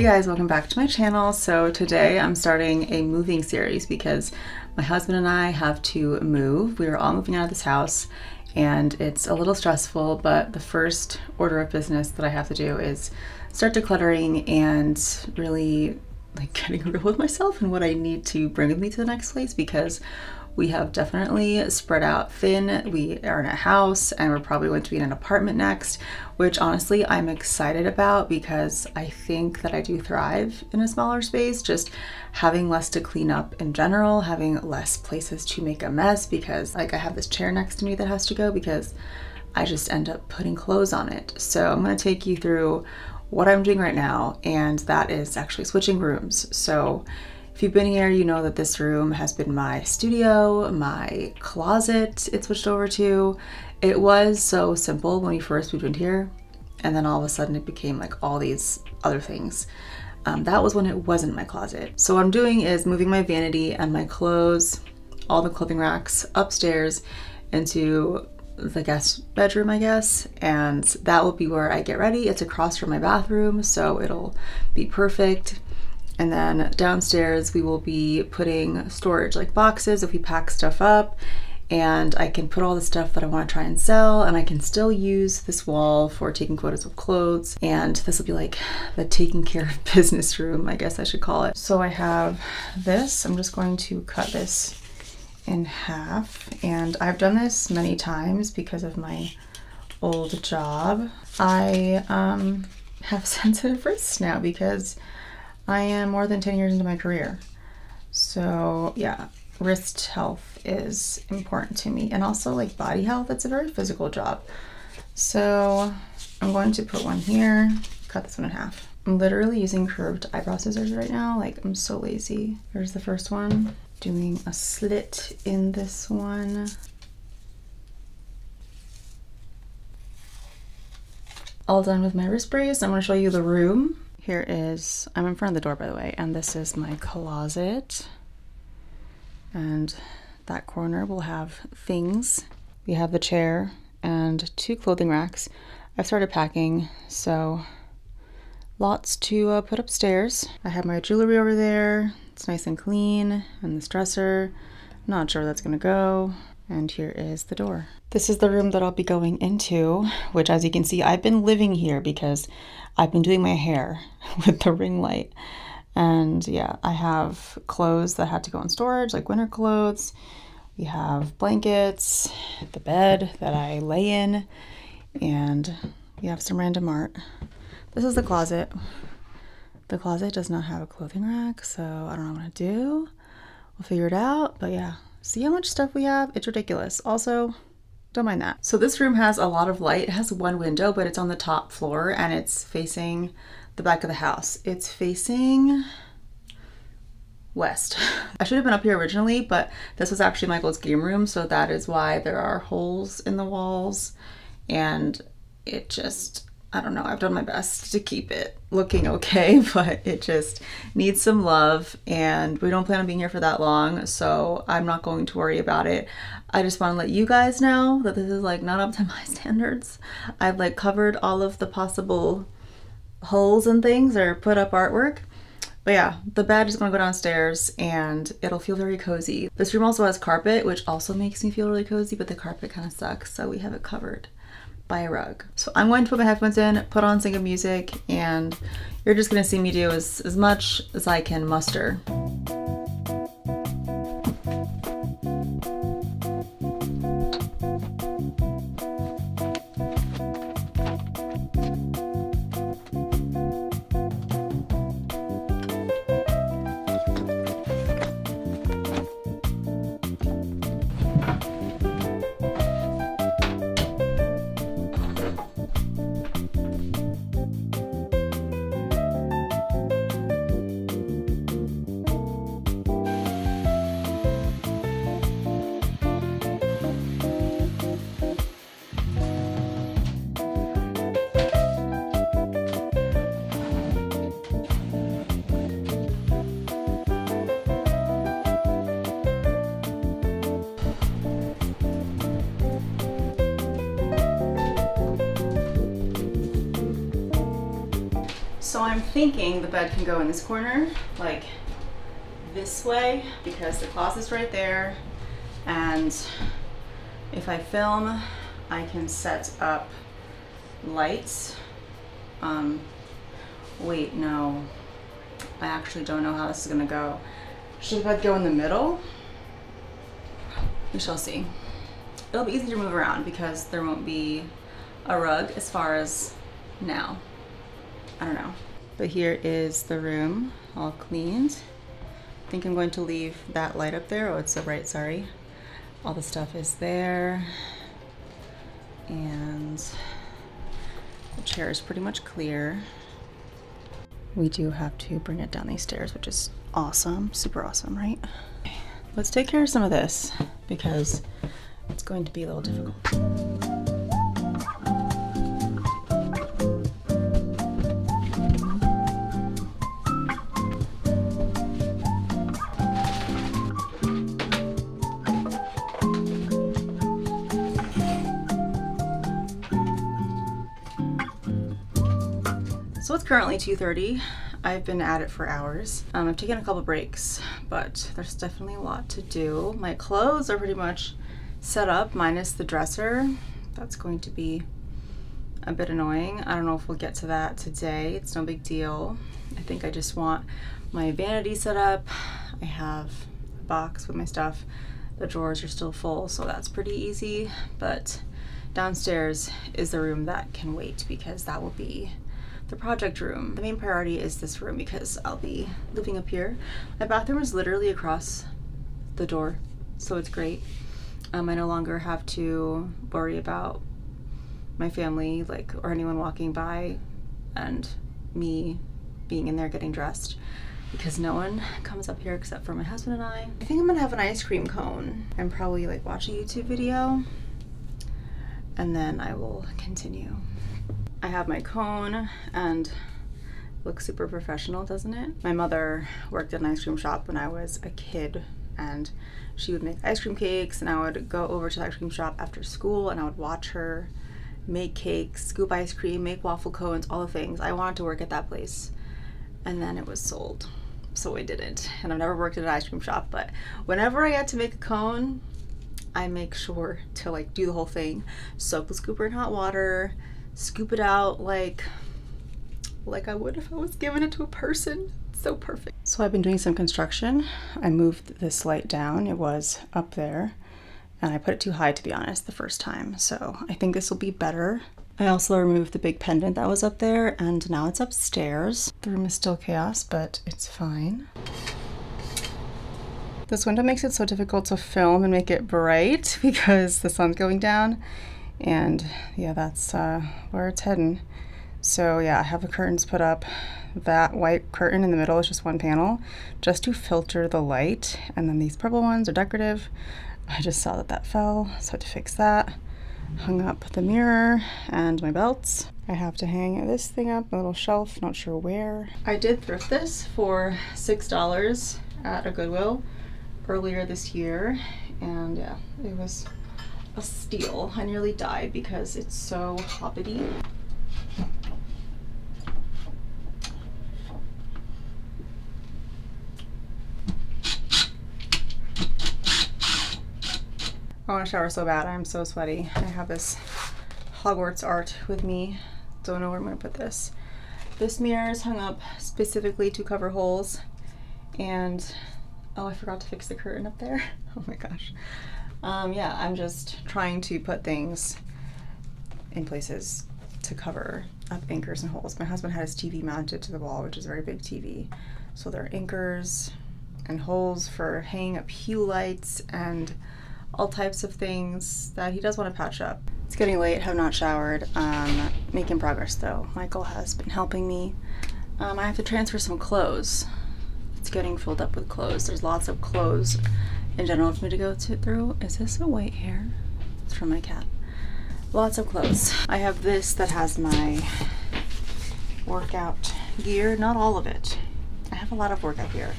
Hey guys, welcome back to my channel. So today I'm starting a moving series because my husband and I have to move. We are all moving out of this house and it's a little stressful, but the first order of business that I have to do is start decluttering and really like getting real with myself and what I need to bring with me to the next place because we have definitely spread out thin. We are in a house and we're probably going to be in an apartment next, which honestly I'm excited about because I think that I do thrive in a smaller space, just having less to clean up in general, having less places to make a mess because like I have this chair next to me that has to go because I just end up putting clothes on it. So I'm gonna take you through what I'm doing right now, and that is actually switching rooms. So if you've been here, you know that this room has been my studio, my closet it switched over to. It was so simple when we first moved in here, and then all of a sudden it became like all these other things. Um, that was when it wasn't my closet. So what I'm doing is moving my vanity and my clothes, all the clothing racks upstairs into the guest bedroom, I guess, and that will be where I get ready. It's across from my bathroom, so it'll be perfect. And then downstairs we will be putting storage like boxes if we pack stuff up and I can put all the stuff that I want to try and sell and I can still use this wall for taking photos of clothes and this will be like the taking care of business room I guess I should call it. So I have this, I'm just going to cut this in half and I've done this many times because of my old job. I um, have sensitive wrists now because I am more than 10 years into my career. So yeah, wrist health is important to me and also like body health. It's a very physical job. So I'm going to put one here, cut this one in half. I'm literally using curved eyebrow scissors right now. Like I'm so lazy. Here's the first one. Doing a slit in this one. All done with my wrist brace. I'm gonna show you the room. Here is, I'm in front of the door by the way, and this is my closet. And that corner will have things. We have the chair and two clothing racks. I've started packing, so lots to uh, put upstairs. I have my jewelry over there. It's nice and clean, and this dresser. Not sure where that's gonna go. And here is the door. This is the room that I'll be going into, which as you can see, I've been living here because I've been doing my hair with the ring light. And yeah, I have clothes that had to go in storage, like winter clothes. We have blankets, the bed that I lay in, and we have some random art. This is the closet. The closet does not have a clothing rack, so I don't know what to do. We'll figure it out, but yeah, See how much stuff we have? It's ridiculous. Also, don't mind that. So this room has a lot of light. It has one window, but it's on the top floor and it's facing the back of the house. It's facing west. I should have been up here originally, but this was actually Michael's game room, so that is why there are holes in the walls and it just I don't know, I've done my best to keep it looking okay, but it just needs some love and we don't plan on being here for that long, so I'm not going to worry about it. I just want to let you guys know that this is like not up to my standards. I've like covered all of the possible holes and things or put up artwork. But yeah, the bed is gonna go downstairs and it'll feel very cozy. This room also has carpet, which also makes me feel really cozy, but the carpet kind of sucks, so we have it covered by a rug. So I'm going to put my headphones in, put on good music, and you're just gonna see me do as, as much as I can muster. So I'm thinking the bed can go in this corner, like this way, because the closet's right there. And if I film, I can set up lights. Um, wait, no. I actually don't know how this is gonna go. Should the bed go in the middle? We shall see. It'll be easy to move around because there won't be a rug as far as now. I don't know. But here is the room all cleaned. I think I'm going to leave that light up there. Oh, it's so bright, sorry. All the stuff is there. And the chair is pretty much clear. We do have to bring it down these stairs, which is awesome, super awesome, right? Let's take care of some of this because it's going to be a little difficult. So it's currently 2.30. I've been at it for hours. Um, I've taken a couple breaks, but there's definitely a lot to do. My clothes are pretty much set up, minus the dresser. That's going to be a bit annoying. I don't know if we'll get to that today. It's no big deal. I think I just want my vanity set up. I have a box with my stuff. The drawers are still full, so that's pretty easy. But downstairs is the room that can wait because that will be the project room. The main priority is this room because I'll be living up here. My bathroom is literally across the door, so it's great. Um, I no longer have to worry about my family, like, or anyone walking by and me being in there getting dressed because no one comes up here except for my husband and I. I think I'm gonna have an ice cream cone and probably like watch a YouTube video and then I will continue. I have my cone and looks super professional, doesn't it? My mother worked at an ice cream shop when I was a kid and she would make ice cream cakes and I would go over to the ice cream shop after school and I would watch her make cakes, scoop ice cream, make waffle cones, all the things. I wanted to work at that place and then it was sold. So I didn't. And I've never worked at an ice cream shop, but whenever I get to make a cone, I make sure to like do the whole thing. Soak the scooper in hot water, scoop it out like like I would if I was giving it to a person. so perfect. So I've been doing some construction. I moved this light down. It was up there and I put it too high to be honest the first time. So I think this will be better. I also removed the big pendant that was up there and now it's upstairs. The room is still chaos, but it's fine. This window makes it so difficult to film and make it bright because the sun's going down and yeah that's uh, where it's heading. So yeah I have the curtains put up. That white curtain in the middle is just one panel just to filter the light. And then these purple ones are decorative. I just saw that that fell so I had to fix that. Hung up the mirror and my belts. I have to hang this thing up a little shelf not sure where. I did thrift this for six dollars at a Goodwill earlier this year. And yeah it was a steal. I nearly died because it's so hoppity. I want to shower so bad. I'm so sweaty. I have this Hogwarts art with me. Don't know where I'm going to put this. This mirror is hung up specifically to cover holes. And, oh, I forgot to fix the curtain up there. Oh my gosh. Um, yeah, I'm just trying to put things in places to cover up anchors and holes. My husband had his TV mounted to the wall, which is a very big TV. So there are anchors and holes for hanging up hue lights and all types of things that he does want to patch up. It's getting late, have not showered. Um, making progress though. Michael has been helping me. Um, I have to transfer some clothes. It's getting filled up with clothes. There's lots of clothes in general for me to go to, through. Is this a white hair? It's from my cat. Lots of clothes. I have this that has my workout gear. Not all of it. I have a lot of workout gear.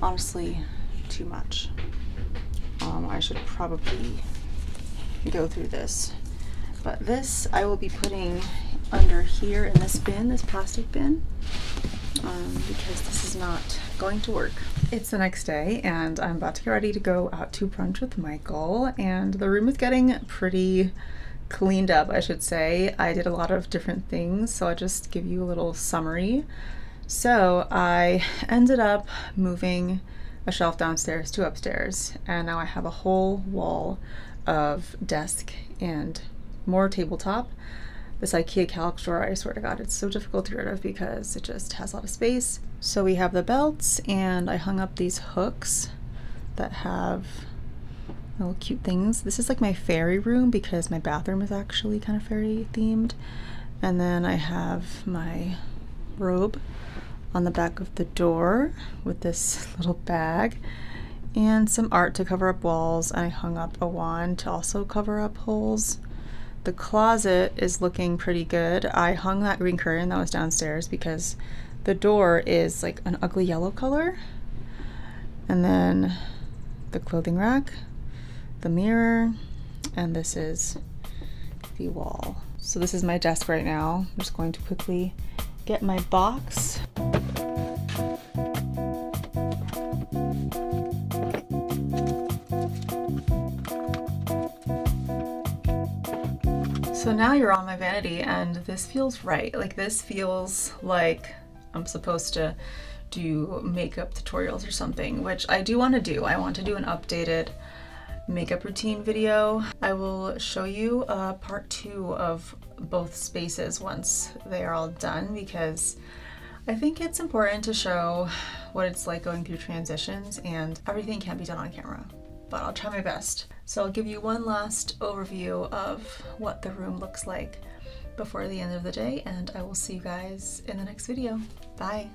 Honestly, too much. Um, I should probably go through this. But this I will be putting under here in this bin, this plastic bin, um, because this is not going to work. It's the next day and I'm about to get ready to go out to brunch with Michael and the room is getting pretty cleaned up, I should say. I did a lot of different things, so I'll just give you a little summary. So I ended up moving a shelf downstairs to upstairs, and now I have a whole wall of desk and more tabletop. This IKEA Kallax drawer, I swear to God, it's so difficult to get rid of because it just has a lot of space. So we have the belts, and I hung up these hooks that have little cute things. This is like my fairy room because my bathroom is actually kind of fairy themed. And then I have my robe on the back of the door with this little bag and some art to cover up walls. I hung up a wand to also cover up holes. The closet is looking pretty good. I hung that green curtain that was downstairs because the door is like an ugly yellow color. And then the clothing rack the mirror, and this is the wall. So this is my desk right now. I'm just going to quickly get my box. So now you're on my vanity and this feels right. Like this feels like I'm supposed to do makeup tutorials or something, which I do want to do. I want to do an updated makeup routine video. I will show you uh, part two of both spaces once they are all done because I think it's important to show what it's like going through transitions and everything can't be done on camera, but I'll try my best. So I'll give you one last overview of what the room looks like before the end of the day and I will see you guys in the next video. Bye!